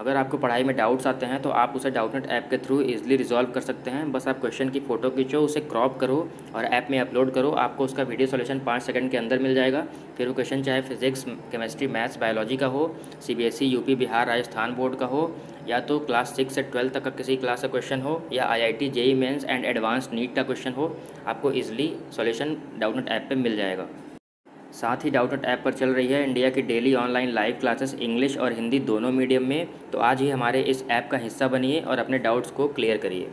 अगर आपको पढ़ाई में डाउट्स आते हैं तो आप उसे डाउटनेट ऐप के थ्रू इजीली रिजॉल्व कर सकते हैं। बस आप क्वेश्चन की फ़ोटो खींचो, उसे क्रॉप करो और ऐप में अपलोड करो। आपको उसका वीडियो सॉल्यूशन पाँच सेकंड के अंदर मिल जाएगा। फिर वो क्वेश्चन चाहे फिजिक्स केमिस्ट्री मैथ्स बायोलॉजी का हो C B S E UP Bihar, Rajasthan board का हो, या तो क्लास सिक्स से ट्वेल्थ तक का किसी क्लास का क्वेश्चन हो, या I I T and advance NEET का क्वेश्चन हो, आपको ईजिली सॉल्यूशन डाउटनेट ऐप पर मिल जाएगा। साथ ही डाउट ऐप पर चल रही है इंडिया की daily online live classes English और हिंदी दोनों मीडियम में। तो आज ही हमारे इस ऐप का हिस्सा बनिए और अपने डाउट्स को क्लियर करिए।